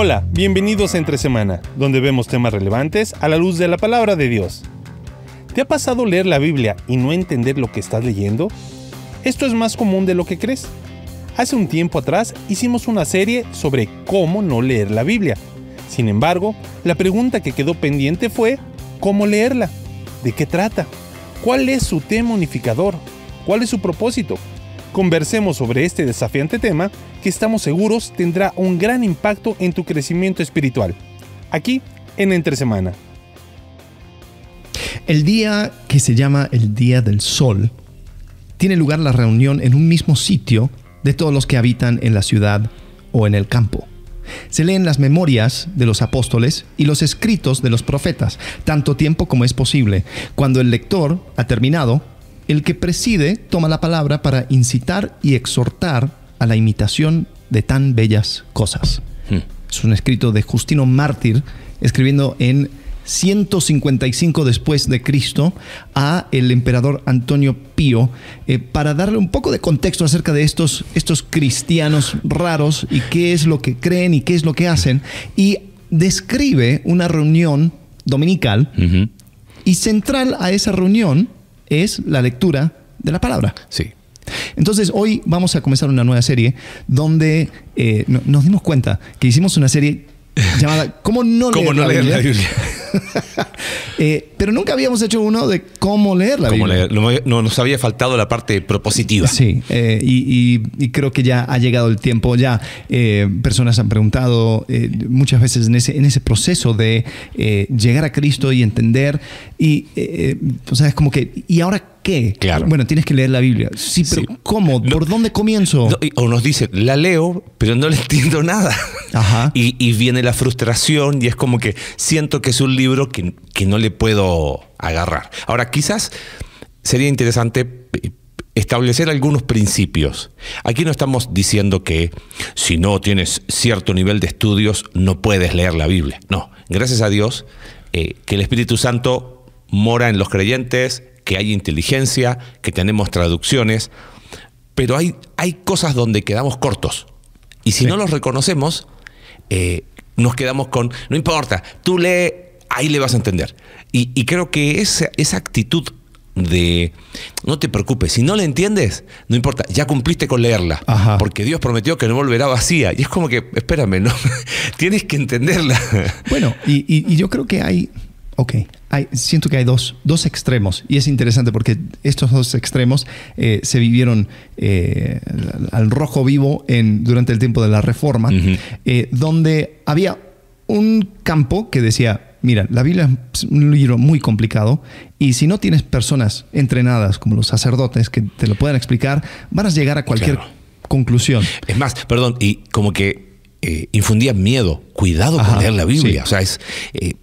Hola, bienvenidos a Entre Semana, donde vemos temas relevantes a la luz de la palabra de Dios. ¿Te ha pasado leer la Biblia y no entender lo que estás leyendo? Esto es más común de lo que crees. Hace un tiempo atrás hicimos una serie sobre cómo no leer la Biblia. Sin embargo, la pregunta que quedó pendiente fue ¿cómo leerla? ¿De qué trata? ¿Cuál es su tema unificador? ¿Cuál es su propósito? Conversemos sobre este desafiante tema que estamos seguros tendrá un gran impacto en tu crecimiento espiritual. Aquí en Entre Semana. El día que se llama el Día del Sol tiene lugar la reunión en un mismo sitio de todos los que habitan en la ciudad o en el campo. Se leen las memorias de los apóstoles y los escritos de los profetas, tanto tiempo como es posible. Cuando el lector ha terminado, el que preside toma la palabra para incitar y exhortar a la imitación de tan bellas cosas. Hmm. Es un escrito de Justino Mártir, escribiendo en 155 después de Cristo a el emperador Antonio Pío eh, para darle un poco de contexto acerca de estos, estos cristianos raros y qué es lo que creen y qué es lo que hacen y describe una reunión dominical y central a esa reunión es la lectura de la palabra. Sí. Entonces hoy vamos a comenzar una nueva serie donde eh, no- nos dimos cuenta que hicimos una serie llamada ¿Cómo no ¿Cómo leer, no la, leer Biblia? la Biblia? Eh, pero nunca habíamos hecho uno de cómo leer la Biblia. leer- no, no nos había faltado la parte propositiva. Sí, eh, y, y- y creo que ya ha llegado el tiempo, ya eh, personas han preguntado muchas veces en ese, en ese proceso de llegar a Cristo y entender, y o sea, es como que, ¿y ahora qué? Claro. Bueno, tienes que leer la Biblia. Sí, pero Sí. ¿cómo? No- ¿Por dónde comienzo? No, o nos dice, la leo, pero no le entiendo nada. Ajá. Y, y viene la frustración y es como que siento que es un libro que, que no le puedo agarrar. Ahora, quizás sería interesante eh, establecer algunos principios. Aquí no estamos diciendo que si no tienes cierto nivel de estudios no puedes leer la Biblia. No, gracias a Dios eh, que el Espíritu Santo mora en los creyentes, que hay inteligencia, que tenemos traducciones, pero hay, hay cosas donde quedamos cortos. Y si Sí. no los reconocemos, eh, nos quedamos con, no importa, tú lee, ahí le vas a entender. Y, y creo que esa, esa actitud de, no te preocupes, si no la entiendes, no importa, ya cumpliste con leerla, Ajá. porque Dios prometió que no volverá vacía. Y es como que, espérame, no, tienes que entenderla. Bueno, y, y- y yo creo que hay, ok, hay, siento que hay dos, dos extremos y es interesante porque estos dos extremos eh, se vivieron eh, al- rojo vivo en, durante el tiempo de la Reforma, eh, donde había un campo que decía, mira, la Biblia es un libro muy complicado y si no tienes personas entrenadas como los sacerdotes que te lo puedan explicar, van a llegar a cualquier Claro. conclusión. Es más, perdón, y como que eh, infundía miedo, cuidado Ajá, con leer la Biblia. sí. O sea, es, eh,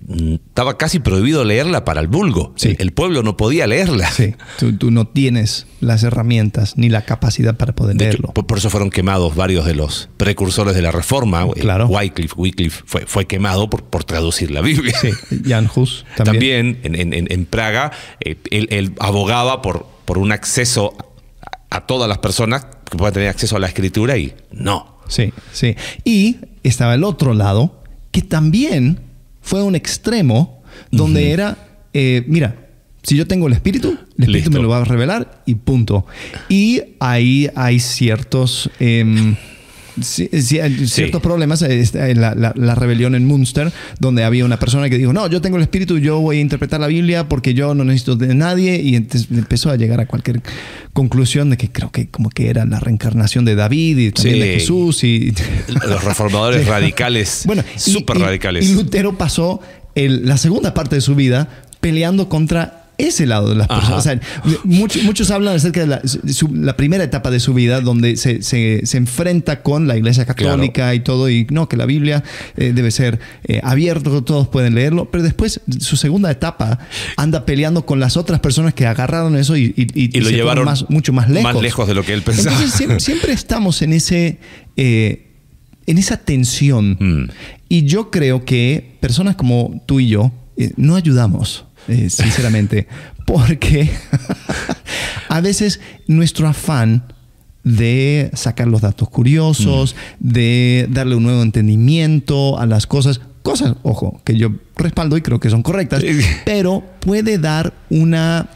estaba casi prohibido leerla para el vulgo. Sí. El, el pueblo no podía leerla. Sí, tú, tú no tienes las herramientas ni la capacidad para poder De leerlo. por, por eso fueron quemados varios de los precursores de la reforma. Eh, Claro. Wycliffe, Wycliffe fue, fue quemado por, por traducir la Biblia. Jan Hus también. También, en, en- en- en Praga, eh, él, él abogaba por, por un acceso a, a todas las personas que puedan tener acceso a la escritura y no. Sí, sí. Y estaba el otro lado, que también fue un extremo donde era, eh, mira, si yo tengo el espíritu, el espíritu Listo. me lo va a revelar y punto. Y ahí hay ciertos... em, ci- hay ciertos problemas, eh, está la, la- la rebelión en Munster, donde había una persona que dijo, no, yo tengo el espíritu, yo voy a interpretar la Biblia porque yo no necesito de nadie, y empezó a llegar a cualquier conclusión de que creo que como que era la reencarnación de David y también de Sí. Jesús y... Los reformadores radicales, Bueno, súper radicales. Y Lutero pasó el- la segunda parte de su vida peleando contra ese lado de las Ajá. personas. O sea, muchos, muchos hablan acerca de la, su- la primera etapa de su vida donde se, se- se enfrenta con la iglesia católica y todo, y no, que la Biblia eh, debe ser eh, abierto, todos pueden leerlo, pero después su segunda etapa anda peleando con las otras personas que agarraron eso y, y- y- Y lo se llevaron más, mucho más lejos. más lejos de lo que él pensaba. Entonces siempre, siempre estamos en ese... eh, en esa tensión. Mm. Y yo creo que personas como tú y yo eh, no ayudamos, eh, sinceramente, porque a veces nuestro afán de sacar los datos curiosos, de darle un nuevo entendimiento a las cosas. Cosas, ojo, que yo respaldo y creo que son correctas, pero puede dar una,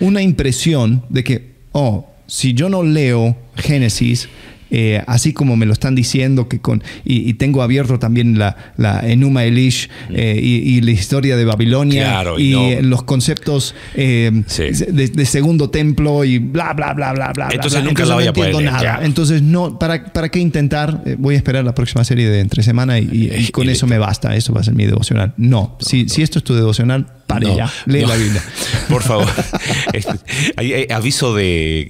una impresión de que, oh, si yo no leo Génesis, eh, así como me lo están diciendo, que con, y, tengo abierto también la, la Enuma Elish eh, y, la historia de Babilonia y, los conceptos eh, de, segundo templo y bla, bla, bla, bla, bla. Entonces nunca la voy a poder nada. Entonces, no, ¿para, ¿para qué intentar? voy a esperar la próxima serie de entre semana y, con eso me basta. Eso va a ser mi devocional. No, si, si esto es tu devocional, ya. Lee la Biblia. Por favor. Este, hay, aviso de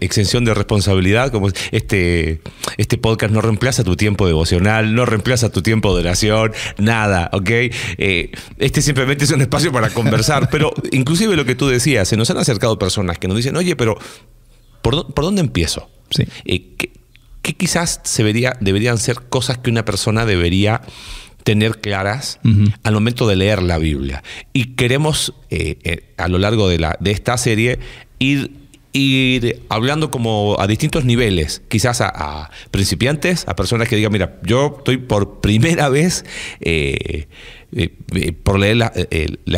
exención de responsabilidad, como este este, podcast no reemplaza tu tiempo devocional, no reemplaza tu tiempo de oración, nada, ¿ok? Eh, este simplemente es un espacio para conversar, pero inclusive lo que tú decías, se nos han acercado personas que nos dicen, oye, pero ¿por, dónde empiezo? Sí. Eh, ¿qué, quizás se deberían ser cosas que una persona debería tener claras al momento de leer la Biblia. Y queremos, eh, a lo largo de, la, de esta serie, ir ir hablando como a distintos niveles, quizás a, principiantes, a personas que digan, mira, yo estoy por primera vez eh, eh, eh, por leer la,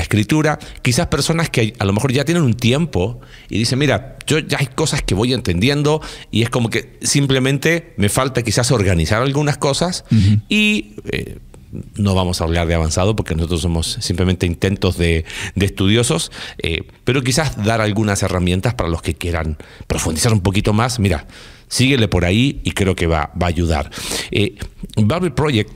escritura, quizás personas que a lo mejor ya tienen un tiempo y dicen, mira, yo ya hay cosas que voy entendiendo y es como que simplemente me falta quizás organizar algunas cosas y no vamos a hablar de avanzado porque nosotros somos simplemente intentos de, estudiosos, eh, pero quizás dar algunas herramientas para los que quieran profundizar un poquito más. Mira, síguele por ahí y creo que va, va a ayudar. Eh, Bible Project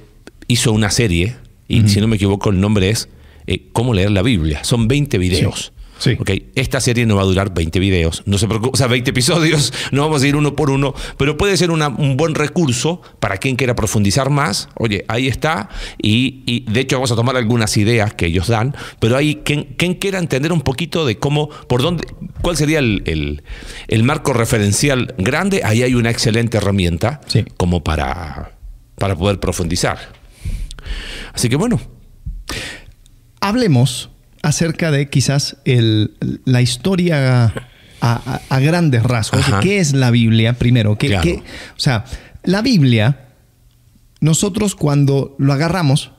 hizo una serie, y si no me equivoco el nombre es eh, Cómo leer la Biblia. Son 20 videos. Sí. esta serie no va a durar 20 videos, no se preocupe, o sea, 20 episodios, no vamos a ir uno por uno, pero puede ser un buen recurso para quien quiera profundizar más. Oye, ahí está, y, de hecho vamos a tomar algunas ideas que ellos dan, pero hay quien, quiera entender un poquito de cómo, por dónde, cuál sería el, marco referencial grande, ahí hay una excelente herramienta como para, para poder profundizar. Así que bueno. Hablemos acerca de quizás el, la historia a, grandes rasgos. ¿Qué es la Biblia primero? ¿Qué, o sea, la Biblia, nosotros cuando lo agarramos,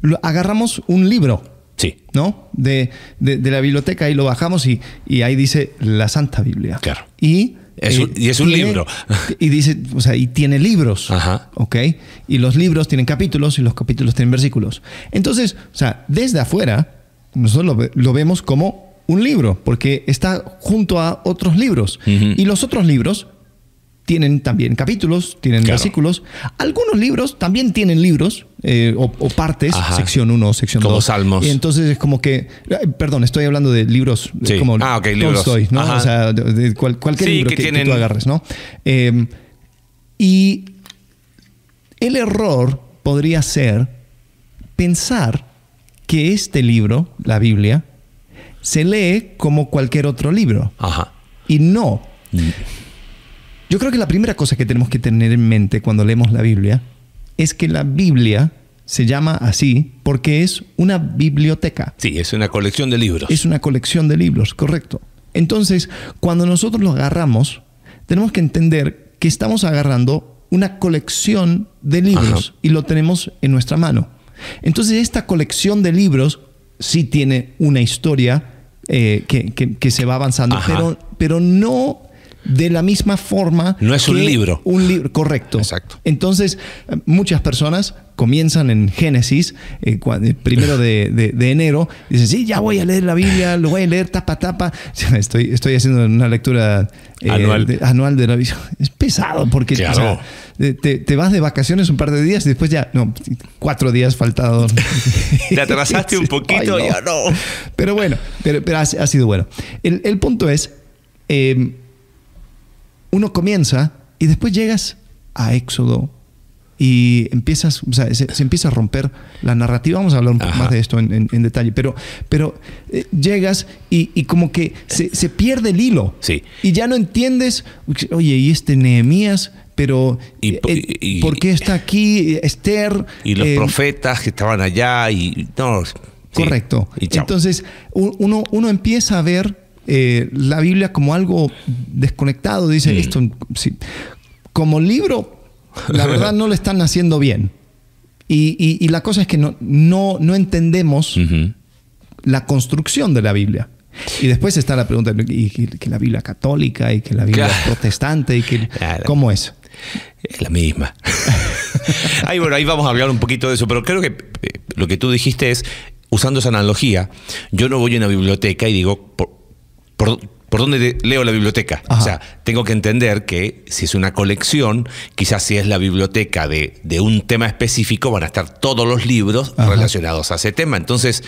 lo agarramos un libro. Sí. ¿No? De, la biblioteca y lo bajamos y, y, ahí dice la Santa Biblia. Claro. Y eh, y es un libro. Y dice, o sea, y tiene libros. Ajá. ¿Ok? Y los libros tienen capítulos y los capítulos tienen versículos. Entonces, o sea, desde afuera, nosotros lo, vemos como un libro, porque está junto a otros libros. Y los otros libros tienen también capítulos, tienen versículos. Algunos libros también tienen libros eh, o, partes, sección 1, sección 2. Como salmos. Y entonces es como que, eh, perdón, estoy hablando de libros como ah, okay, libros. ¿no? O sea, de, cualquier libro que, tú agarres, ¿no? Eh, y el error podría ser pensar que este libro, la Biblia, se lee como cualquier otro libro. Ajá. Y no. Yo creo que la primera cosa que tenemos que tener en mente cuando leemos la Biblia es que la Biblia se llama así porque es una biblioteca. Sí, es una colección de libros. Es una colección de libros, correcto. Entonces, cuando nosotros lo agarramos, tenemos que entender que estamos agarrando una colección de libros y lo tenemos en nuestra mano. Entonces esta colección de libros sí tiene una historia eh, que, se va avanzando, pero, pero no de la misma forma. No es un libro. Un libro, correcto. Exacto. Entonces, muchas personas comienzan en Génesis, eh, primero de, enero, y dicen, sí, ya voy a leer la Biblia, lo voy a leer tapa tapa. Estoy, estoy haciendo una lectura eh, anual. De, anual de la Biblia. Es pesado porque te, vas de vacaciones un par de días y después ya, no, cuatro días faltados. te atrasaste un poquito, ya no. Pero bueno, pero, ha, sido bueno. El, punto es, em, uno comienza y después llegas a Éxodo y empiezas, o sea, se, empieza a romper la narrativa. Vamos a hablar un poco más de esto en, detalle, pero, pero eh, llegas y, como que se, pierde el hilo. Sí. Y ya no entiendes, oye, y este Nehemías, pero y, eh, ¿por qué está aquí Esther? Y los eh, profetas que estaban allá y no. correcto. Entonces uno, uno empieza a ver eh, la Biblia como algo desconectado. Dice Mm. esto, sí. como libro, la verdad no lo están haciendo bien. Y, y- y la cosa es que no, no, no entendemos la construcción de la Biblia. Y después está la pregunta, y que, que la Biblia católica y que la Biblia Claro. protestante y que... Claro. ¿Cómo es? Es la misma. ahí, bueno, ahí vamos a hablar un poquito de eso, pero creo que eh, lo que tú dijiste es, usando esa analogía, yo no voy a una biblioteca y digo, ¿por, por, por dónde de- leo la biblioteca? Ajá. O sea, tengo que entender que si es una colección, quizás si es la biblioteca de, de un tema específico, van a estar todos los libros Ajá. relacionados a ese tema. Entonces,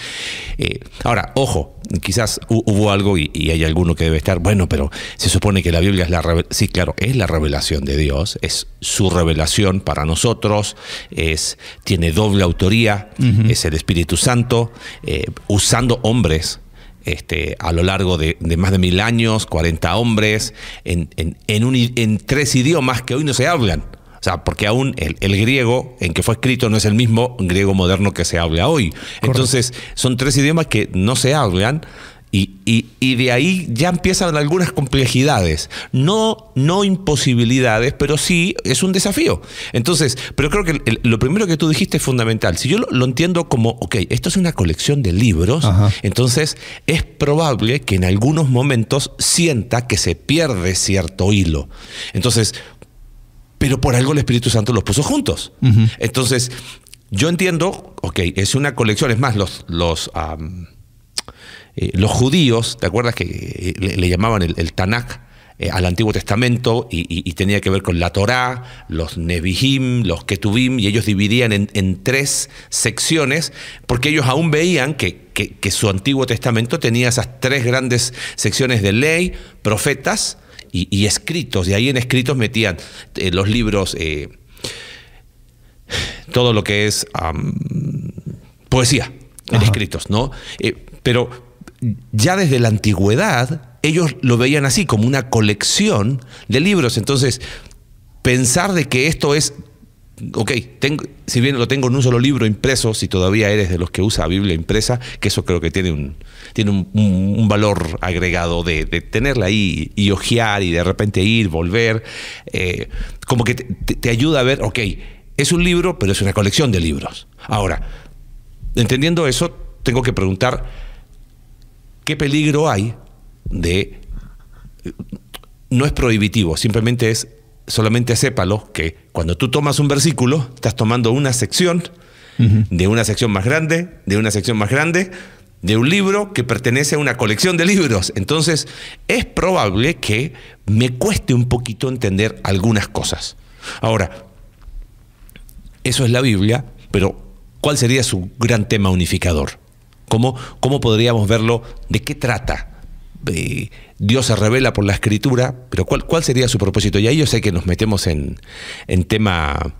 eh, ahora, ojo, quizás hu- hubo algo y, y hay alguno que debe estar, bueno, pero se supone que la Biblia es la revelación. Sí, claro, es la revelación de Dios, es su revelación para nosotros, es, tiene doble autoría, es el Espíritu Santo, eh, usando hombres. Este, a lo largo de, de más de mil años, 40 hombres, en, en- en un en tres idiomas que hoy no se hablan. O sea, porque aún el, el griego en que fue escrito no es el mismo griego moderno que se habla hoy. Entonces, son tres idiomas que no se hablan y, y- y de ahí ya empiezan algunas complejidades. No, no imposibilidades, pero sí es un desafío. Entonces, pero creo que el- el- lo primero que tú dijiste es fundamental. Si yo lo, lo entiendo como, ok, esto es una colección de libros, Ajá. entonces es probable que en algunos momentos sienta que se pierde cierto hilo. Entonces, pero por algo el Espíritu Santo los puso juntos. Entonces, yo entiendo, ok, es una colección, es más, los, los, eh, los judíos, ¿te acuerdas que eh, le, le llamaban el, el Tanakh? eh, al Antiguo Testamento y, y- y tenía que ver con la Torá, los Nebihim, los Ketubim, y ellos dividían en, en tres secciones porque ellos aún veían que, que- que su Antiguo Testamento tenía esas tres grandes secciones de ley, profetas y, y escritos, y ahí en escritos metían eh, los libros, eh, todo lo que es poesía en escritos, ¿no? Pero ya desde la antigüedad ellos lo veían así, como una colección de libros. Entonces, pensar de que esto es, ok, tengo, si bien lo tengo en un solo libro impreso, si todavía eres de los que usa Biblia impresa, que eso creo que tiene un, tiene un, valor agregado de, tenerla ahí y ojear y de repente ir, volver, eh, como que te- te ayuda a ver, ok, es un libro, pero es una colección de libros. Ahora, entendiendo eso, tengo que preguntar, ¿qué peligro hay de... No es prohibitivo, simplemente es, solamente sépalo que cuando tú tomas un versículo, estás tomando una sección, de una sección más grande, de una sección más grande, de un libro que pertenece a una colección de libros. Entonces, es probable que me cueste un poquito entender algunas cosas. Ahora, eso es la Biblia, pero ¿cuál sería su gran tema unificador? ¿Cómo, cómo podríamos verlo? ¿De qué trata? Eh, Dios se revela por la escritura, pero ¿cuál, cuál sería su propósito? Y ahí yo sé que nos metemos en, en tema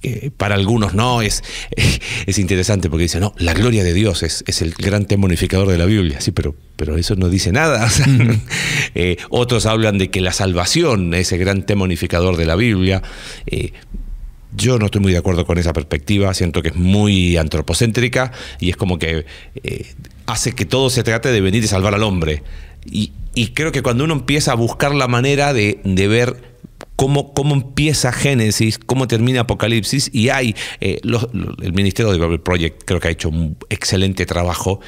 que para algunos no, es, es interesante porque dice, no, la gloria de Dios es, es el gran tema unificador de la Biblia, sí, pero, pero eso no dice nada. O sea, eh, otros hablan de que la salvación es el gran tema unificador de la Biblia. Eh, yo no estoy muy de acuerdo con esa perspectiva, siento que es muy antropocéntrica y es como que eh, hace que todo se trate de venir y salvar al hombre. Y, y creo que cuando uno empieza a buscar la manera de, de ver cómo, cómo empieza Génesis, cómo termina Apocalipsis, y hay, eh, los- el Ministerio de Bible Project creo que ha hecho un excelente trabajo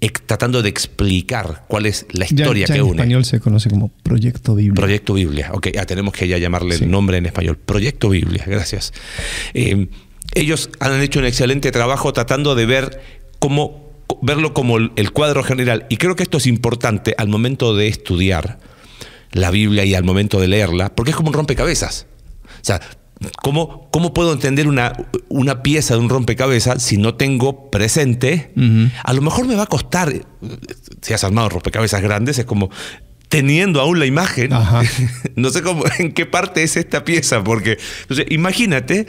eh, tratando de explicar cuál es la historia ya que en une. español se conoce como Proyecto Biblia. Proyecto Biblia. Ok, ah, tenemos que ya llamarle Sí. el nombre en español. Proyecto Biblia, gracias. Eh, ellos han hecho un excelente trabajo tratando de ver cómo verlo como el cuadro general. Y creo que esto es importante al momento de estudiar la Biblia y al momento de leerla, porque es como un rompecabezas. O sea, ¿cómo, cómo puedo entender una, una pieza de un rompecabezas si no tengo presente? A lo mejor me va a costar, eh, si has armado rompecabezas grandes, es como teniendo aún la imagen, Ajá. no sé cómo, en qué parte es esta pieza, porque entonces, imagínate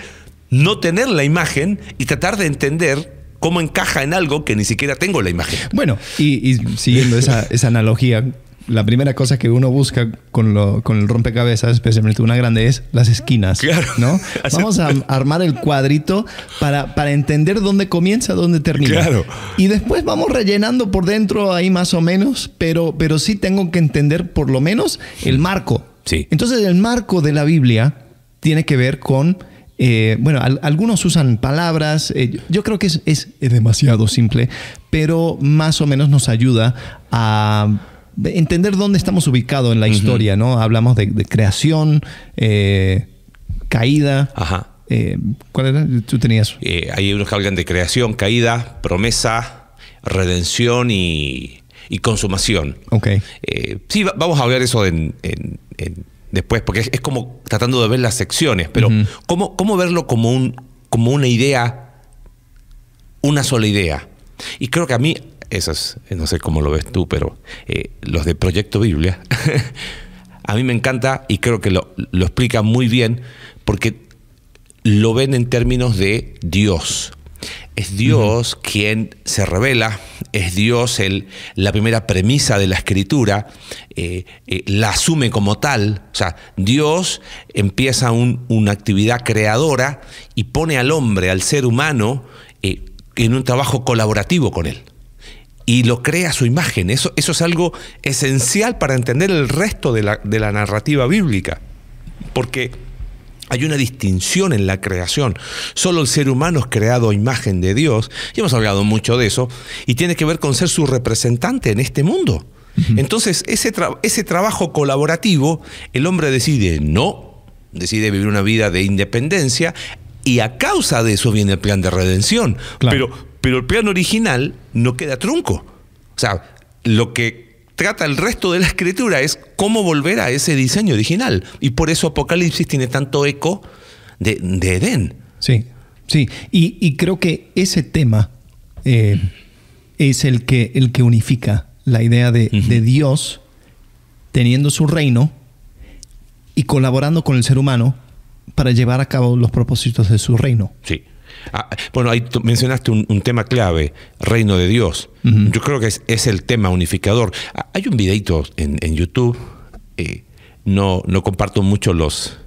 no tener la imagen y tratar de entender cómo encaja en algo que ni siquiera tengo la imagen. Bueno, y, y siguiendo esa, esa analogía, la primera cosa que uno busca con, lo- con el rompecabezas, especialmente una grande, es las esquinas. Claro. ¿no? Vamos a armar el cuadrito para, para entender dónde comienza, dónde termina. Claro. Y después vamos rellenando por dentro ahí más o menos, pero, pero sí tengo que entender por lo menos el marco. Sí. Entonces el marco de la Biblia tiene que ver con, eh, bueno, al- algunos usan palabras, eh, yo- yo creo que es, es demasiado simple, pero más o menos nos ayuda a entender dónde estamos ubicados en la historia, ¿no? Hablamos de, de creación, eh, caída. Ajá. eh, ¿Cuál era? Tú tenías... Eh, hay unos que hablan de creación, caída, promesa, redención y, y consumación. Ok. Eh, sí, va- vamos a hablar eso en- en- en- después, porque es, es como tratando de ver las secciones, pero ¿cómo, cómo verlo como, un, como una idea, una sola idea? Y creo que a mí, eso es, no sé cómo lo ves tú, pero eh, los de Proyecto Biblia, a mí me encanta y creo que lo, lo explica muy bien, porque lo ven en términos de Dios. Es Dios quien se revela, es Dios el, la primera premisa de la escritura, eh, eh, la asume como tal. O sea, Dios empieza un- una actividad creadora y pone al hombre, al ser humano, eh, en un trabajo colaborativo con él. Y lo crea a su imagen. Eso, eso es algo esencial para entender el resto de la, de la narrativa bíblica. Porque hay una distinción en la creación. Solo el ser humano es creado a imagen de Dios. Y hemos hablado mucho de eso. Y tiene que ver con ser su representante en este mundo. Entonces, ese, tra- ese trabajo colaborativo, el hombre decide no, decide vivir una vida de independencia. Y a causa de eso viene el plan de redención. Claro. Pero, pero el plan original no queda trunco. O sea, lo que trata el resto de la escritura es cómo volver a ese diseño original. Y por eso Apocalipsis tiene tanto eco de, de Edén. Sí, sí. Y, y creo que ese tema eh, es el que, el que unifica la idea de, de Dios teniendo su reino y colaborando con el ser humano para llevar a cabo los propósitos de su reino. Sí. Ah, bueno, ahí mencionaste un, un tema clave, reino de Dios. Yo creo que es, es el tema unificador. Ah, Hay un videito en, en YouTube, eh, no, no comparto mucho los,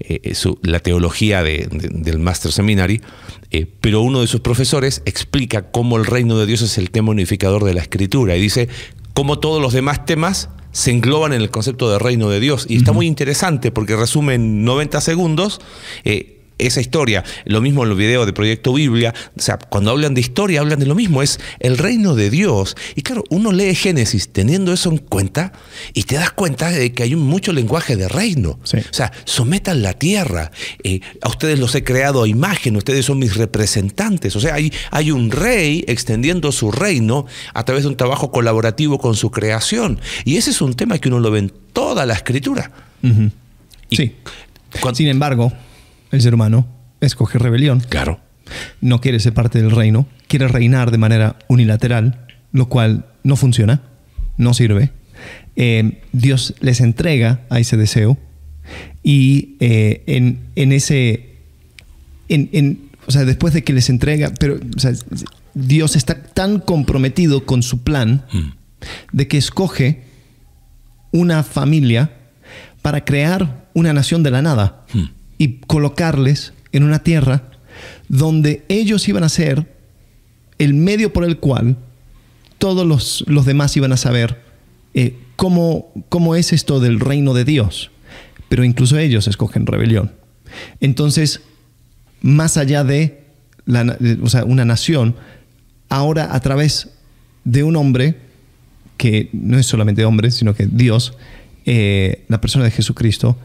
eh, su- la teología de- de- del Master Seminary, eh, pero uno de sus profesores explica cómo el reino de Dios es el tema unificador de la escritura y dice cómo todos los demás temas se engloban en el concepto de reino de Dios. Y está muy interesante porque resume en 90 segundos eh, esa historia. Lo mismo en los videos de Proyecto Biblia. O sea, cuando hablan de historia, hablan de lo mismo. Es el reino de Dios. Y claro, uno lee Génesis teniendo eso en cuenta y te das cuenta de que hay un mucho lenguaje de reino. Sí. O sea, sometan la tierra. Eh, a ustedes los he creado a imagen, ustedes son mis representantes. O sea, hay, hay un rey extendiendo su reino a través de un trabajo colaborativo con su creación. Y ese es un tema que uno lo ve en toda la escritura. Y Sí. Sin embargo, el ser humano escoge rebelión. Claro. No quiere ser parte del reino, quiere reinar de manera unilateral, lo cual no funciona, no sirve. Eh, Dios les entrega a ese deseo y eh, en, en ese, en, en- o sea, después de que les entrega, pero o sea, Dios está tan comprometido con su plan de que escoge una familia para crear una nación de la nada y colocarles en una tierra donde ellos iban a ser el medio por el cual todos los, los demás iban a saber eh, cómo, cómo es esto del reino de Dios. Pero incluso ellos escogen rebelión. Entonces, más allá de o sea, una nación, ahora a través de un hombre, que no es solamente hombre, sino que Dios, eh, la persona de Jesucristo,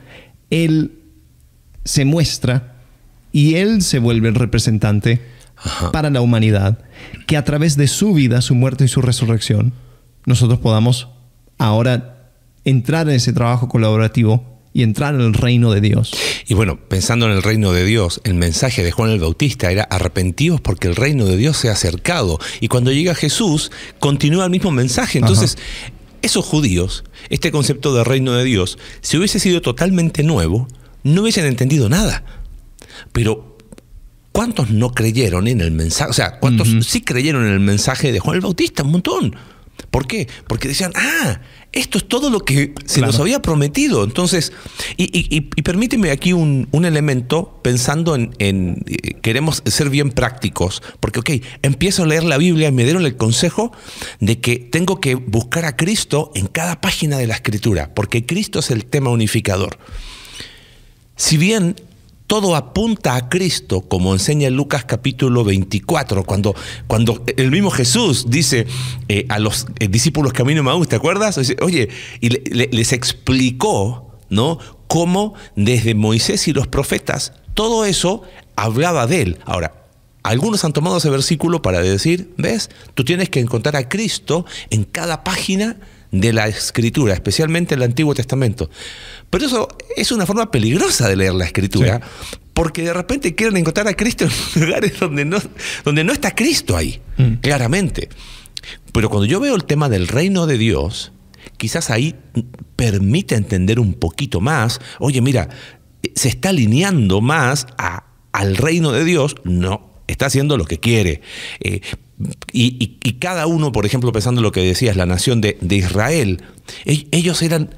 Él se muestra y Él se vuelve el representante Ajá. para la humanidad, que a través de su vida, su muerte y su resurrección, nosotros podamos ahora entrar en ese trabajo colaborativo y entrar en el reino de Dios. Y bueno, pensando en el reino de Dios, el mensaje de Juan el Bautista era arrepentidos porque el reino de Dios se ha acercado. Y cuando llega Jesús, continúa el mismo mensaje. Entonces, esos judíos, este concepto de reino de Dios, si hubiese sido totalmente nuevo, no hubiesen entendido nada. Pero, ¿cuántos no creyeron en el mensaje? O sea, ¿cuántos sí creyeron en el mensaje de Juan el Bautista? Un montón. ¿Por qué? Porque decían, ah, esto es todo lo que se Claro. nos había prometido. Entonces, y, y- y- y permíteme aquí un, un elemento pensando en, en, eh, queremos ser bien prácticos, porque, ok, empiezo a leer la Biblia y me dieron el consejo de que tengo que buscar a Cristo en cada página de la Escritura, porque Cristo es el tema unificador. Si bien todo apunta a Cristo, como enseña Lucas capítulo 24, cuando, cuando el mismo Jesús dice eh, a los eh, discípulos camino a Maús, ¿te acuerdas? Oye, y le- le- les explicó, ¿no? Cómo desde Moisés y los profetas, todo eso hablaba de él. Ahora, algunos han tomado ese versículo para decir, ¿ves? Tú tienes que encontrar a Cristo en cada página de la escritura, especialmente el Antiguo Testamento. Pero eso es una forma peligrosa de leer la escritura, porque de repente quieren encontrar a Cristo en lugares donde no, donde no está Cristo ahí, claramente. Pero cuando yo veo el tema del reino de Dios, quizás ahí permite entender un poquito más, oye, mira, se está alineando más a- al reino de Dios, no, está haciendo lo que quiere. Eh, y, cada uno, por ejemplo, pensando en lo que decías, la nación de, Israel, e- ellos eran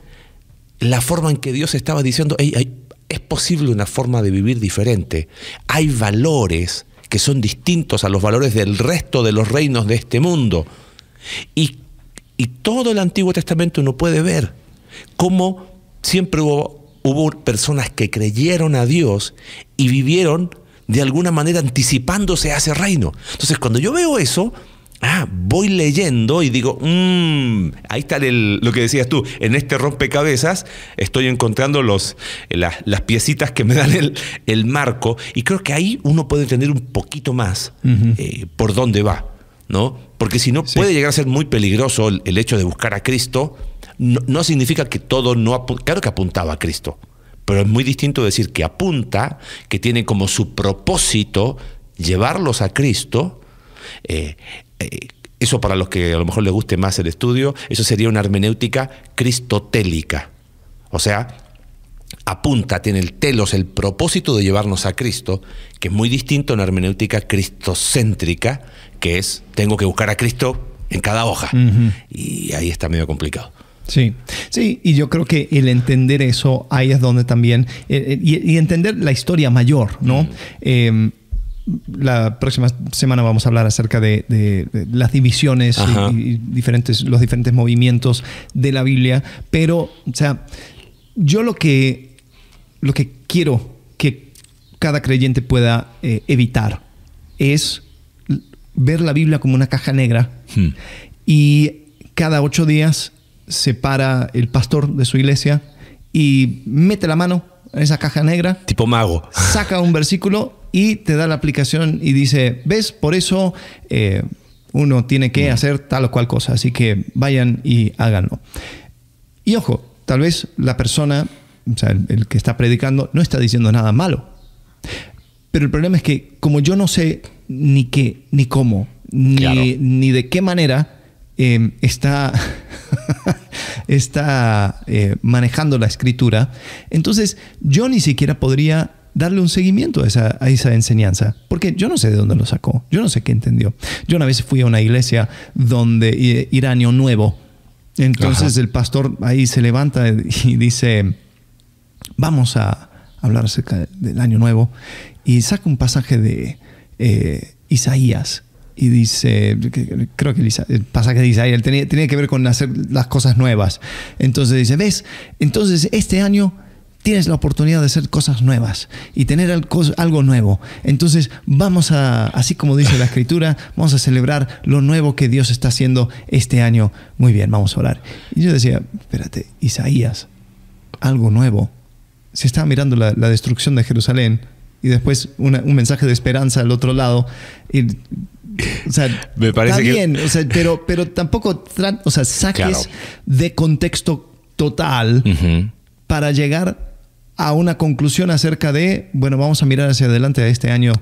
la forma en que Dios estaba diciendo, "Ey, hay- es posible una forma de vivir diferente. Hay valores que son distintos a los valores del resto de los reinos de este mundo. Y, todo el Antiguo Testamento uno puede ver cómo siempre hubo personas que creyeron a Dios y vivieron de alguna manera anticipándose a ese reino. Entonces, cuando yo veo eso, ah, voy leyendo y digo, "Mm, ahí está el- lo que decías tú, en este rompecabezas estoy encontrando los, las, las piecitas que me dan el, el marco y creo que ahí uno puede entender un poquito más eh, por dónde va. ¿no? Porque si no, puede llegar a ser muy peligroso el, el hecho de buscar a Cristo. No, no significa que todo no. Claro que apuntaba a Cristo, pero es muy distinto decir que apunta, que tiene como su propósito llevarlos a Cristo. Eh, eh, eso para los que a lo mejor les guste más el estudio, eso sería una hermenéutica cristotélica. O sea, apunta, tiene el telos, el propósito de llevarnos a Cristo, que es muy distinto a una hermenéutica cristocéntrica, que es, tengo que buscar a Cristo en cada hoja. Y ahí está medio complicado. Sí, sí, y yo creo que el entender eso, ahí es donde también, eh, eh, y, y entender la historia mayor, ¿no? Eh, la próxima semana vamos a hablar acerca de, de- de las divisiones y, y diferentes, los diferentes movimientos de la Biblia, pero, o sea, yo lo que, lo que quiero que cada creyente pueda eh, evitar es ver la Biblia como una caja negra Hmm. y cada ocho días se para el pastor de su iglesia y mete la mano en esa caja negra, Tipo mago. saca un versículo y te da la aplicación y dice, ves, por eso eh, uno tiene que hacer tal o cual cosa, así que vayan y háganlo. Y ojo, tal vez la persona, o sea, el, el que está predicando, no está diciendo nada malo. Pero el problema es que como yo no sé ni qué, ni cómo, ni, Claro. ni de qué manera eh, está, está eh, manejando la escritura, entonces yo ni siquiera podría darle un seguimiento a esa, a esa enseñanza, porque yo no sé de dónde lo sacó, yo no sé qué entendió. Yo una vez fui a una iglesia donde eh, era año nuevo, entonces Ajá. el pastor ahí se levanta y dice, vamos a hablar acerca del año nuevo, y saca un pasaje de eh, Isaías. Y dice, creo que el, Isa- el pasaje de Isaías tenía, que ver con hacer las cosas nuevas. Entonces dice, ves, entonces este año tienes la oportunidad de hacer cosas nuevas y tener algo nuevo. Entonces vamos a, así como dice la escritura, vamos a celebrar lo nuevo que Dios está haciendo este año. Muy bien, vamos a orar. Y yo decía, espérate, Isaías, algo nuevo. Se estaba mirando la destrucción de Jerusalén y después una- un mensaje de esperanza al otro lado. Y, o sea, Me parece está que- bien, o sea, pero, pero tampoco o sea, saques Claro. de contexto total para llegar a una conclusión acerca de, bueno, vamos a mirar hacia adelante a este año.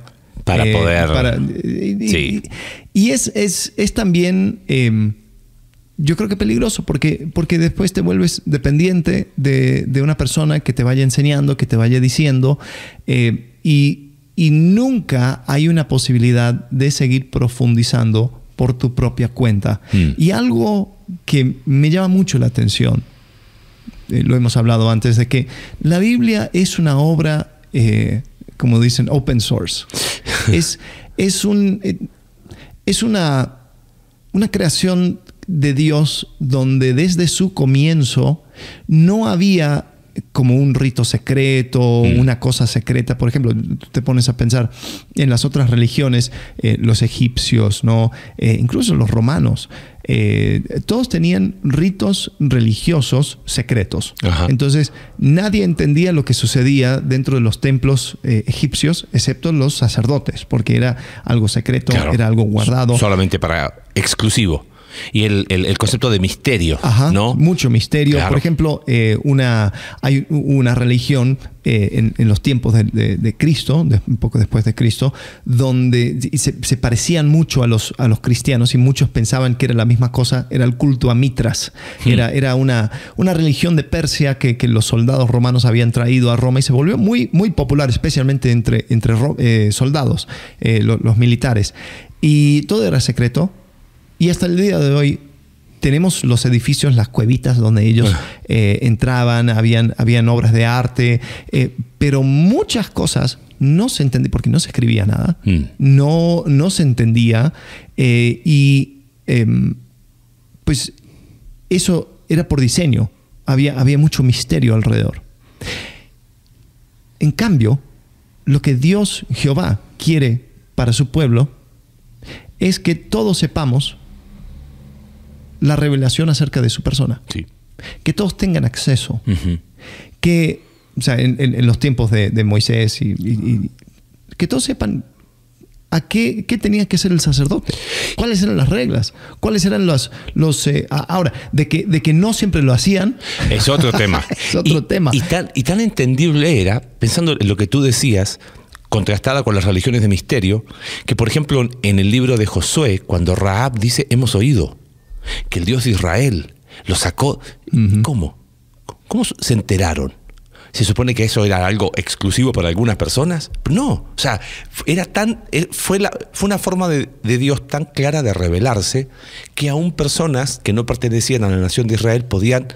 Para poder- para- y, y- Sí. y es, es, es también, eh, yo creo que peligroso, porque, porque después te vuelves dependiente de, de una persona que te vaya enseñando, que te vaya diciendo, eh, y, y nunca hay una posibilidad de seguir profundizando por tu propia cuenta. Mm. Y algo que me llama mucho la atención, eh, lo hemos hablado antes, de que la Biblia es una obra, eh, como dicen, open source. es, es, un, eh, es una, una creación de Dios donde desde su comienzo no había como un rito secreto, Mm. una cosa secreta. Por ejemplo, tú te pones a pensar en las otras religiones, eh, los egipcios, ¿no? Eh, incluso los romanos. eh, todos tenían ritos religiosos secretos. Ajá. Entonces, nadie entendía lo que sucedía dentro de los templos eh, egipcios, excepto los sacerdotes, porque era algo secreto, Claro. era algo guardado. Solamente para exclusivo. Y el, el- el concepto de misterio, Ajá, ¿no? mucho misterio. Claro. Por ejemplo, eh, una, hay una religión eh, en, en los tiempos de, de- de Cristo, de- un poco después de Cristo, donde se, se parecían mucho a los, a los cristianos y muchos pensaban que era la misma cosa, era el culto a Mitras. Hmm. Era, era una, una religión de Persia que, que los soldados romanos habían traído a Roma y se volvió muy, muy popular, especialmente entre, entre eh, soldados, lo- los militares. Y todo era secreto. Y hasta el día de hoy tenemos los edificios, las cuevitas donde ellos eh, entraban, habían, habían obras de arte, eh, pero muchas cosas no se entendían porque no se escribía nada, Mm. no, no se entendía eh, y em, pues eso era por diseño, había, había mucho misterio alrededor. En cambio, lo que Dios Jehová quiere para su pueblo es que todos sepamos la revelación acerca de su persona, Sí. que todos tengan acceso, que, o sea, en, en- en los tiempos de, de Moisés, y, y- y que todos sepan a qué, qué tenía que ser el sacerdote, cuáles eran las reglas, cuáles eran los... los eh, ahora, de que, de que no siempre lo hacían, Es otro tema. Es otro Y- tema. Y tan, y tan entendible era, pensando en lo que tú decías, contrastada con las religiones de misterio, que por ejemplo en el libro de Josué, cuando Raab dice, hemos oído que el Dios de Israel lo sacó, ¿cómo? ¿Cómo se enteraron? ¿Se supone que eso era algo exclusivo para algunas personas? No, o sea, era tan, eh, fue, la, fue una forma de, de Dios tan clara de revelarse que aún personas que no pertenecían a la nación de Israel podían,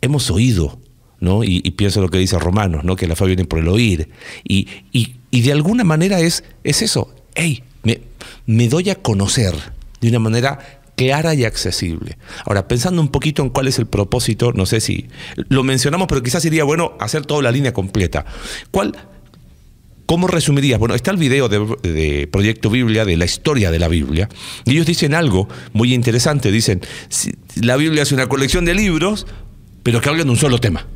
hemos oído, ¿no? Y, y pienso lo que dice Romanos, ¿no? Que la fe viene por el oír. Y, y- y de alguna manera es, es eso, hey, me, me doy a conocer de una manera clara y accesible. Ahora, pensando un poquito en cuál es el propósito, no sé si lo mencionamos, pero quizás sería bueno hacer toda la línea completa. ¿Cuál, ¿Cómo resumirías? Bueno, está el video de, Proyecto Biblia, de la historia de la Biblia, y ellos dicen algo muy interesante. Dicen, si- la Biblia es una colección de libros, pero que hablan de un solo tema.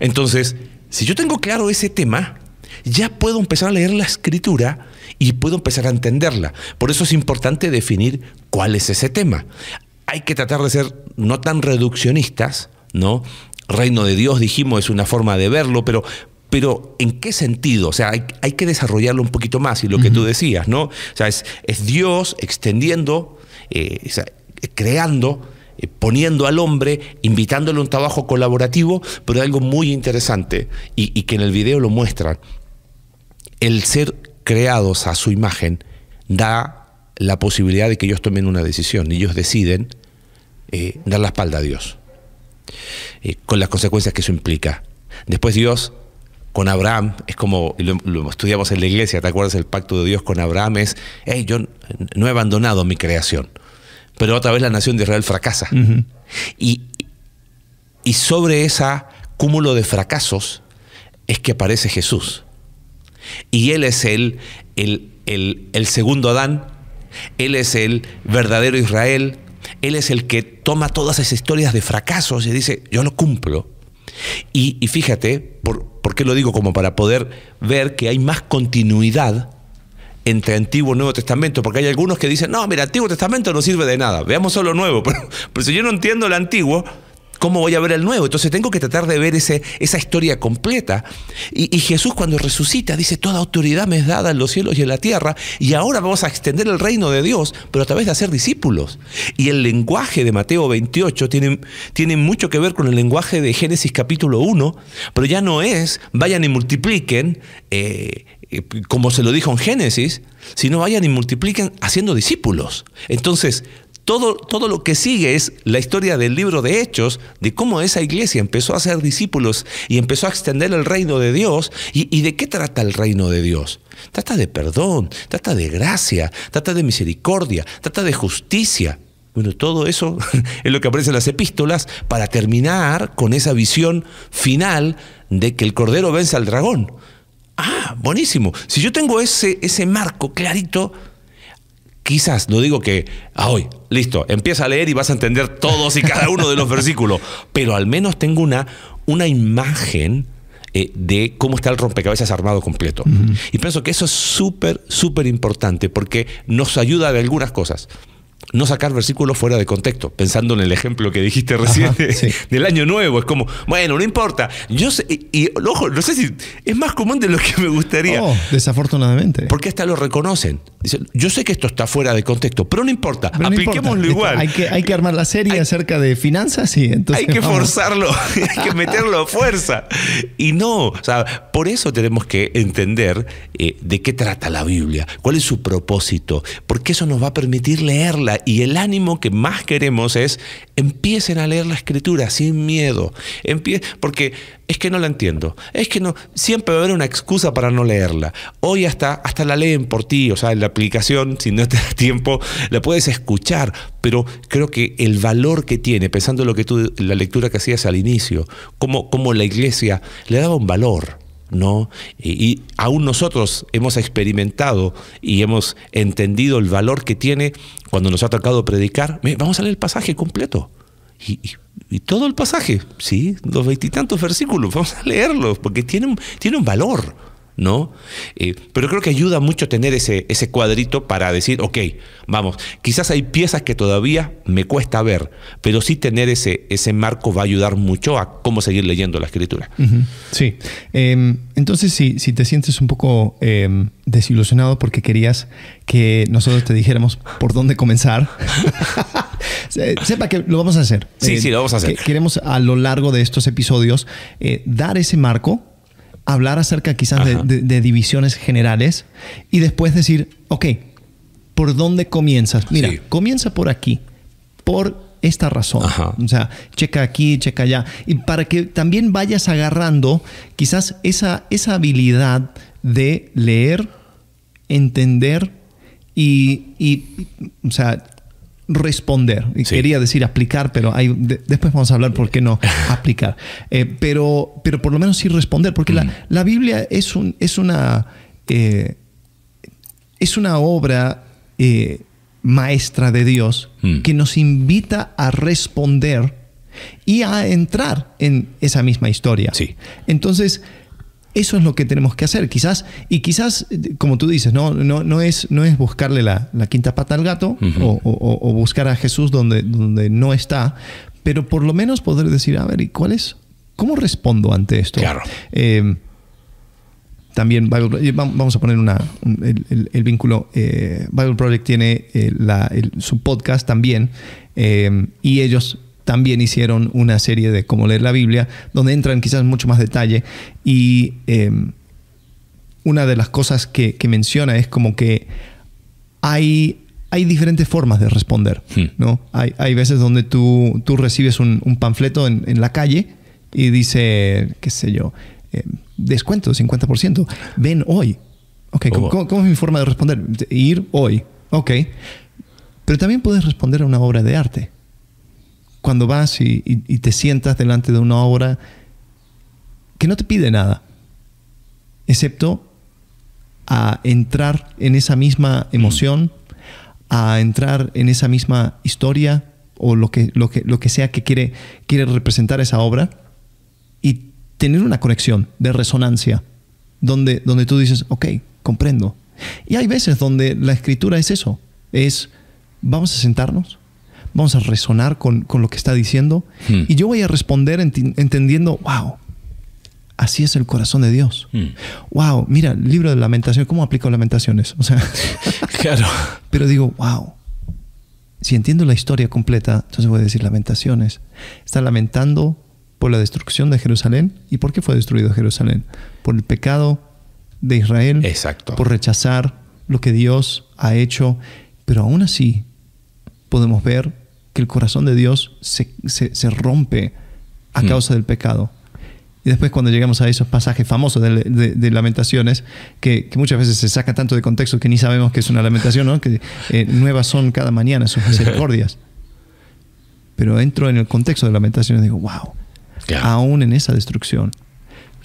Entonces, si yo tengo claro ese tema, ya puedo empezar a leer la escritura y puedo empezar a entenderla. Por eso es importante definir cuál es ese tema. Hay que tratar de ser no tan reduccionistas, ¿no? Reino de Dios, dijimos, es una forma de verlo, pero, pero ¿en qué sentido? O sea, hay, hay que desarrollarlo un poquito más y lo que tú decías, ¿no? O sea, es, es Dios extendiendo, eh, o sea, creando, eh, poniendo al hombre, invitándole a un trabajo colaborativo, pero algo muy interesante y, y que en el video lo muestran. El ser creados a su imagen da la posibilidad de que ellos tomen una decisión y ellos deciden eh, dar la espalda a Dios, eh, con las consecuencias que eso implica. Después Dios con Abraham, es como lo, lo estudiamos en la iglesia, ¿te acuerdas? El pacto de Dios con Abraham es, hey, yo no he abandonado mi creación, pero otra vez la nación de Israel fracasa. y, y sobre ese cúmulo de fracasos es que aparece Jesús. Y Él es el, el, el, segundo Adán, Él es el verdadero Israel, Él es el que toma todas esas historias de fracasos y dice, yo lo cumplo. Y, y fíjate, por, ¿por qué lo digo? Como para poder ver que hay más continuidad entre Antiguo y Nuevo Testamento, porque hay algunos que dicen, no, mira, Antiguo Testamento no sirve de nada, veamos solo Nuevo, pero, pero si yo no entiendo el Antiguo, ¿cómo voy a ver el Nuevo? Entonces tengo que tratar de ver esa historia completa. Y, y Jesús cuando resucita dice, toda autoridad me es dada en los cielos y en la tierra, y ahora vamos a extender el reino de Dios, pero a través de hacer discípulos. Y el lenguaje de Mateo 28 tiene, tiene mucho que ver con el lenguaje de Génesis capítulo 1, pero ya no es, vayan y multipliquen, eh, eh, como se lo dijo en Génesis, sino vayan y multipliquen haciendo discípulos. Entonces, todo, todo lo que sigue es la historia del libro de Hechos, de cómo esa iglesia empezó a ser discípulos y empezó a extender el reino de Dios. ¿Y, y de qué trata el reino de Dios? Trata de perdón, trata de gracia, trata de misericordia, trata de justicia. Bueno, todo eso es lo que aparece en las epístolas para terminar con esa visión final de que el Cordero vence al dragón. Ah, buenísimo. Si yo tengo ese, ese marco clarito, quizás, no digo que ah, hoy, listo, empieza a leer y vas a entender todos y cada uno de los versículos, pero al menos tengo una, una imagen eh, de cómo está el rompecabezas armado completo. Y pienso que eso es súper, súper importante porque nos ayuda de algunas cosas no sacar versículos fuera de contexto, pensando en el ejemplo que dijiste recién del año nuevo. Es como, bueno, no importa. Yo sé, y, ojo, no sé si es más común de lo que me gustaría. Oh, desafortunadamente. Porque hasta lo reconocen. Dicen, yo sé que esto está fuera de contexto, pero no importa, apliquémoslo igual. Hay que, hay que armar la serie acerca de finanzas y entonces. Hay que forzarlo, hay que meterlo a fuerza. Y no, o sea, por eso tenemos que entender eh, de qué trata la Biblia, cuál es su propósito, porque eso nos va a permitir leerla y el ánimo que más queremos es empiecen a leer la escritura sin miedo. porque es que no la entiendo. Es que no, siempre va a haber una excusa para no leerla. Hoy hasta, hasta la leen por ti, o sea, en la aplicación, si no te da tiempo, la puedes escuchar, pero creo que el valor que tiene, pensando en lo que tú, la lectura que hacías al inicio, como, como la iglesia le daba un valor. ¿No? Y, aún nosotros hemos experimentado y hemos entendido el valor que tiene cuando nos ha tocado predicar. Vamos a leer el pasaje completo. Y, todo el pasaje, ¿sí? Los veintitantos versículos, vamos a leerlos, porque tienen, tiene un valor. ¿No? Eh, pero creo que ayuda mucho tener ese, ese cuadrito para decir, ok, vamos, quizás hay piezas que todavía me cuesta ver, pero sí tener ese, ese marco va a ayudar mucho a cómo seguir leyendo la escritura. Sí. Em, entonces, si, si te sientes un poco em, desilusionado porque querías que nosotros te dijéramos por dónde comenzar, sepa que lo vamos a hacer. Sí, eh, sí, lo vamos a hacer. queremos a lo largo de estos episodios eh, dar ese marco hablar acerca quizás de, divisiones generales y después decir, ok, ¿por dónde comienzas? Mira, comienza por aquí, por esta razón. O sea, checa aquí, checa allá. Y para que también vayas agarrando quizás esa, esa habilidad de leer, entender y, y o sea, responder. Quería decir aplicar, pero hay, después vamos a hablar por qué no aplicar. Eh, pero, pero por lo menos sí responder, porque la, mm. Biblia es, un, es, una, eh, es una obra eh, maestra de Dios mm. que nos invita a responder y a entrar en esa misma historia. Sí. Entonces, eso es lo que tenemos que hacer, quizás, y quizás, como tú dices, no, no, no, es, no es buscarle la, quinta pata al gato o, buscar a Jesús donde, donde no está, pero por lo menos poder decir, a ver, ¿y cuál es? ¿Cómo respondo ante esto? Claro. Eh, también vamos a poner una, el, vínculo. Eh, Bible Project tiene eh, su podcast también y ellos también hicieron una serie de cómo leer la Biblia, donde entran quizás mucho más detalle. Y em, una de las cosas que, menciona es como que hay, hay diferentes formas de responder. Hmm. ¿no? Hay, hay, veces donde tú, tú recibes un, panfleto en, la calle y dice, qué sé yo, eh, descuento 50%. Ven hoy. Ok, oh, ¿cómo, es mi forma de responder? Ir hoy. Ok. Pero también puedes responder a una obra de arte cuando vas y, te sientas delante de una obra que no te pide nada, excepto a entrar en esa misma emoción, a entrar en esa misma historia o lo que, lo que, lo que sea que quiere, quiere representar esa obra y tener una conexión de resonancia donde, donde tú dices, ok, comprendo. Y hay veces donde la escritura es eso, es, vamos a sentarnos, vamos a resonar con, lo que está diciendo hmm. y yo voy a responder entendiendo, wow, así es el corazón de Dios. Wow, hmm. mira, el libro de lamentaciones, ¿cómo aplico lamentaciones? O sea, claro. Pero digo, wow, si entiendo la historia completa, entonces voy a decir lamentaciones. Está lamentando por la destrucción de Jerusalén. ¿Y por qué fue destruido Jerusalén? Por el pecado de Israel. Exacto. Por rechazar lo que Dios ha hecho. Pero aún así, podemos ver que el corazón de Dios se, se- se rompe a Hmm. causa del pecado. Y después cuando llegamos a esos pasajes famosos de, de- de lamentaciones, que, que muchas veces se saca tanto de contexto que ni sabemos que es una lamentación, ¿no? que eh, nuevas son cada mañana sus misericordias. Pero entro en el contexto de lamentaciones y digo, wow, Claro. aún en esa destrucción,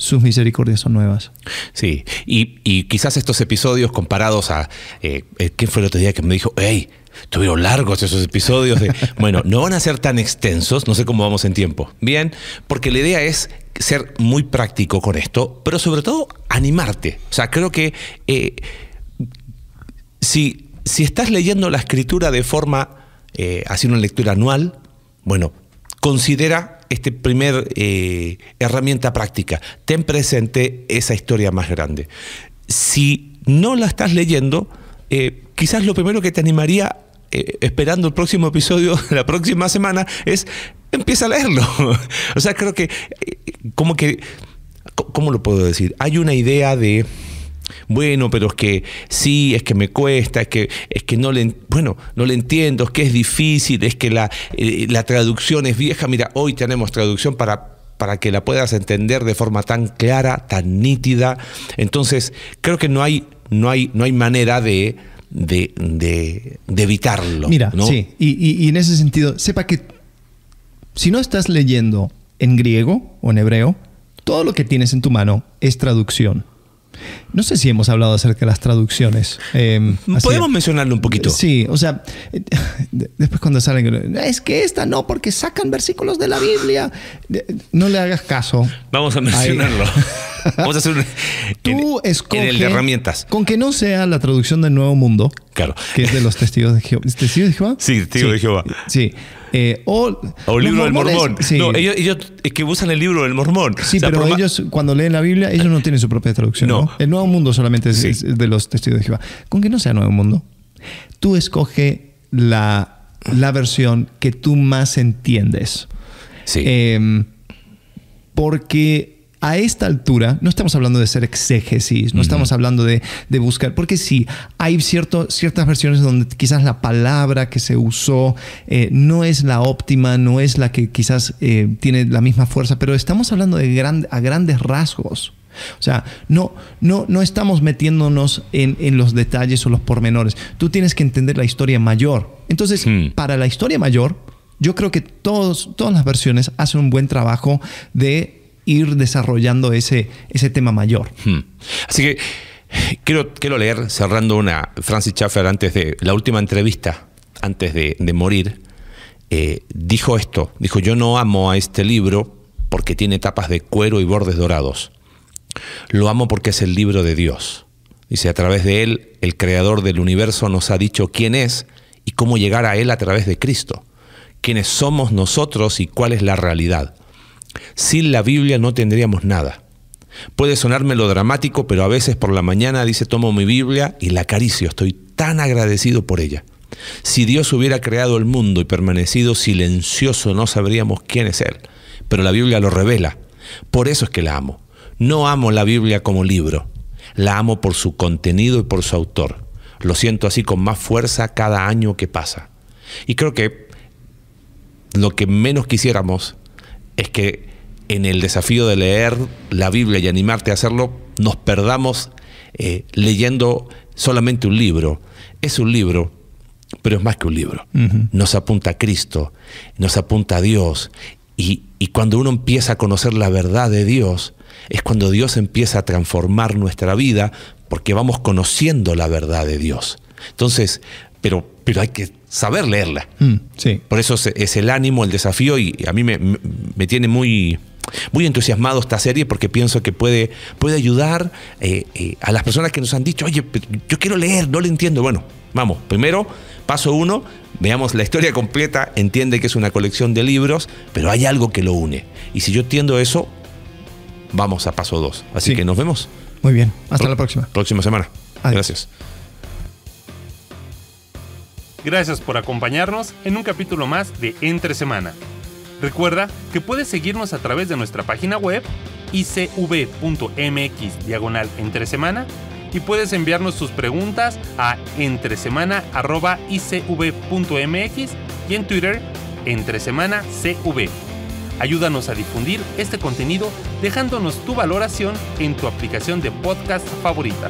sus misericordias son nuevas. Sí, y, y quizás estos episodios comparados a... Eh, eh, ¿Quién fue el otro día que me dijo, hey, tuvieron largos esos episodios? De, bueno, no van a ser tan extensos, no sé cómo vamos en tiempo. Bien, porque la idea es ser muy práctico con esto, pero sobre todo animarte. O sea, creo que eh, si, si estás leyendo la escritura de forma, eh, haciendo una lectura anual, bueno, considera este primer eh, herramienta práctica. Ten presente esa historia más grande. Si no la estás leyendo, eh, quizás lo primero que te animaría, eh, esperando el próximo episodio la próxima semana, es empieza a leerlo. o sea, creo que, como que, ¿cómo lo puedo decir? Hay una idea de bueno, pero es que sí, es que me cuesta, es que, es que no le, en- bueno, no le entiendo, es que es difícil, es que la, eh, la traducción es vieja. Mira, hoy tenemos traducción para, para que la puedas entender de forma tan clara, tan nítida. Entonces, creo que no hay, no hay, no hay manera de, de, de- de evitarlo. Mira, ¿no? sí, y, y- y en ese sentido, sepa que si no estás leyendo en griego o en hebreo, todo lo que tienes en tu mano es traducción. No sé si hemos hablado acerca de las traducciones. eh, así- Podemos mencionarlo un poquito. Sí, o sea, eh, de- después cuando salen, es que esta no, porque sacan versículos de la Biblia. No le hagas caso. Vamos a Ahí. Vamos a hacer un, Tú en- escoge. en el de herramientas. Con que no sea la traducción del Nuevo Mundo. Claro. Que es de los testigos de Jehová. ¿Testigos de Jehová? Sí, testigos de Jehová. Sí. Eh, o O el libro del mormón. Sí, No, ellos, ellos es que usan el libro del mormón. sí O sea, pero ellos cuando leen la Biblia, ellos no tienen su propia traducción. No. No. El Nuevo Mundo solamente es, Sí. es de los testigos de Jehová. Con que no sea Nuevo Mundo, tú escoge la, la versión que tú más entiendes. Sí. Eh, porque a esta altura no estamos hablando de ser exégesis, no estamos hablando de, de buscar, porque sí, hay cierto, ciertas versiones donde quizás la palabra que se usó eh, no es la óptima, no es la que quizás eh, tiene la misma fuerza, pero estamos hablando de gran- a grandes rasgos. O sea, no, no, no estamos metiéndonos en, en los detalles o los pormenores. Tú tienes que entender la historia mayor. Entonces, Hmm. para la historia mayor, yo creo que todos, todas las versiones hacen un buen trabajo de ir desarrollando ese, ese tema mayor. Hmm. Así que quiero, quiero leer, cerrando una, Francis Schaeffer antes de la última entrevista, antes de, morir, eh, dijo esto, dijo, yo no amo a este libro porque tiene tapas de cuero y bordes dorados. Lo amo porque es el libro de Dios. Dice, a través de él, el creador del universo nos ha dicho quién es y cómo llegar a él a través de Cristo. Quiénes somos nosotros y cuál es la realidad. Sin la Biblia no tendríamos nada. Puede sonarme lo dramático, pero a veces por la mañana dice tomo mi Biblia y la acaricio. Estoy tan agradecido por ella. Si Dios hubiera creado el mundo y permanecido silencioso, no sabríamos quién es Él. Pero la Biblia lo revela. Por eso es que la amo. No amo la Biblia como libro. La amo por su contenido y por su autor. Lo siento así con más fuerza cada año que pasa. Y creo que lo que menos quisiéramos es que en el desafío de leer la Biblia y animarte a hacerlo, nos perdamos eh, leyendo solamente un libro. Es un libro, pero es más que un libro. Nos apunta a Cristo, nos apunta a Dios. Y, y cuando uno empieza a conocer la verdad de Dios, es cuando Dios empieza a transformar nuestra vida, porque vamos conociendo la verdad de Dios. Entonces, pero, pero hay que saber leerla. Mm, sí. Por eso es, es el ánimo, el desafío y a mí me, me- me tiene muy, muy entusiasmado esta serie porque pienso que puede, puede ayudar eh, eh, a las personas que nos han dicho, oye, yo quiero leer, no le entiendo. Bueno, vamos, primero, paso uno, veamos la historia completa, entiende que es una colección de libros, pero hay algo que lo une. Y si yo entiendo eso, vamos a paso dos. Así Sí. que nos vemos. Muy bien. Hasta la próxima. Próxima semana. Adiós. Gracias. Gracias por acompañarnos en un capítulo más de Entre Semana. Recuerda que puedes seguirnos a través de nuestra página web icv.mx diagonal entre semana y puedes enviarnos tus preguntas a entresemana.icv.mx y en Twitter entresemanacv. Ayúdanos a difundir este contenido dejándonos tu valoración en tu aplicación de podcast favorita.